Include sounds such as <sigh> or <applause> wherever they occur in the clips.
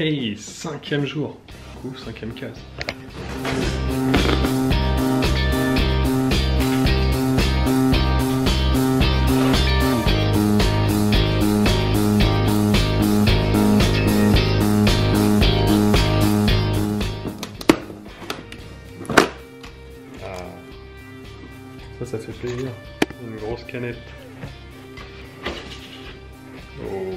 Hey, cinquième jour. Du coup, cinquième case. Ah. Ça, ça fait plaisir. Une grosse canette. Oh.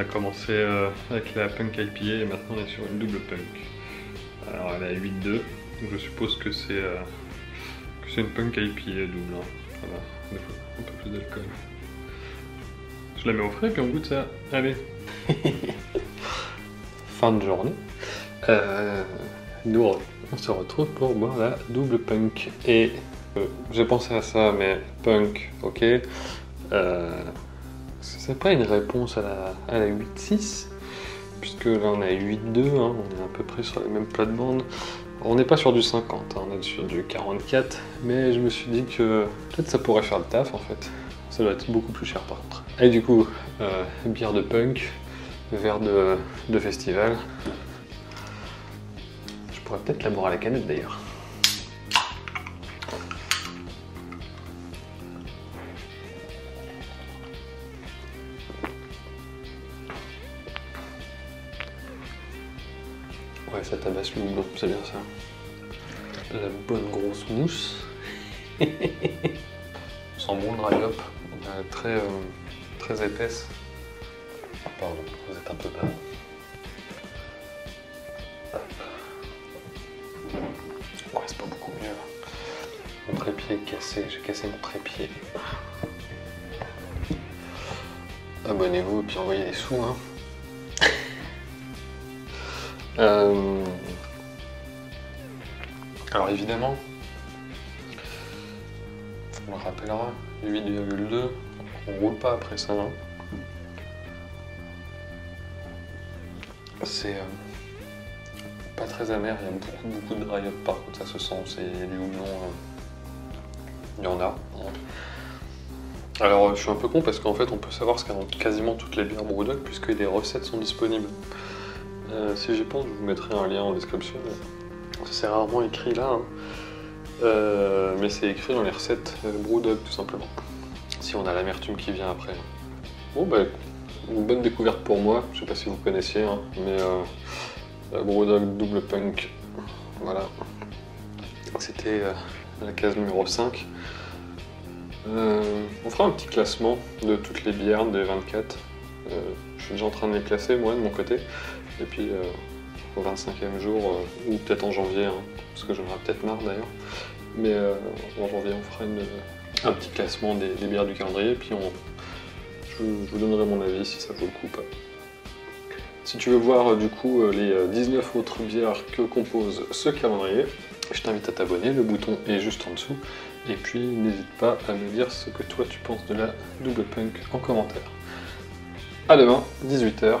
A commencé euh, avec la punk IPA et maintenant on est sur une double punk. Alors elle est à 8,2, donc je suppose que c'est euh, une punk IPA double. hein. Voilà, un peu plus d'alcool. Je la mets au frais puis on goûte ça. Allez. <laughs> fin de journée. Euh, nous on se retrouve pour boire la double punk. Et euh, j'ai pensé à ça, mais punk, ok. C'est pas une réponse à la, à la 8.6, puisque là on est à 8.2, hein, on est à peu près sur les mêmes plates-bandes. On n'est pas sur du 50, hein, on est sur du 44, mais je me suis dit que peut-être ça pourrait faire le taf en fait. Ça doit être beaucoup plus cher par contre. Et du coup, euh, bière de punk, verre de, de festival. Je pourrais peut-être la boire à la canette d'ailleurs. Ouais, ça tabasse le houblon, c'est bien ça. La bonne grosse mousse. <laughs> On sent bon le dry hop, très, euh, très épaisse. Pardon, vous êtes un peu bas. Ouais, c'est pas beaucoup mieux. Mon trépied est cassé, j'ai cassé mon trépied. Abonnez-vous et puis envoyez des sous, hein. Euh, Alors évidemment, on le rappellera, 8,2, on roule pas après ça. hein. C'est euh, pas très amer, il y a beaucoup beaucoup de dry up par contre ça se sent, c'est du houblon, euh, il y en a. hein. Alors euh, je suis un peu con parce qu'en fait on peut savoir ce qu'il y a dans quasiment toutes les bières Brewdog puisque les recettes sont disponibles. Euh, si j'y pense, je vous mettrai un lien en description. C'est rarement écrit là, hein. Euh, mais c'est écrit dans les recettes euh, Brewdog tout simplement. Si on a l'amertume qui vient après. Bon, bah, une bonne découverte pour moi. Je sais pas si vous connaissiez, hein, mais euh, Brewdog double punk. Voilà. C'était euh, la case numéro 5. Euh, on fera un petit classement de toutes les bières des 24. Euh, je suis déjà en train de les classer moi de mon côté. Et puis euh, au 25e jour, euh, ou peut-être en janvier, hein, parce que j'en aurai peut-être marre d'ailleurs. Mais euh, en janvier, on fera un petit classement des, bières du calendrier, puis on, je, vous- donnerai mon avis si ça vaut le coup ou pas. Si tu veux voir du coup les euh, 19 autres bières que compose ce calendrier, je t'invite à t'abonner, le bouton est juste en dessous. Et puis n'hésite pas à me dire ce que toi tu penses de la double punk en commentaire. À demain, 18h.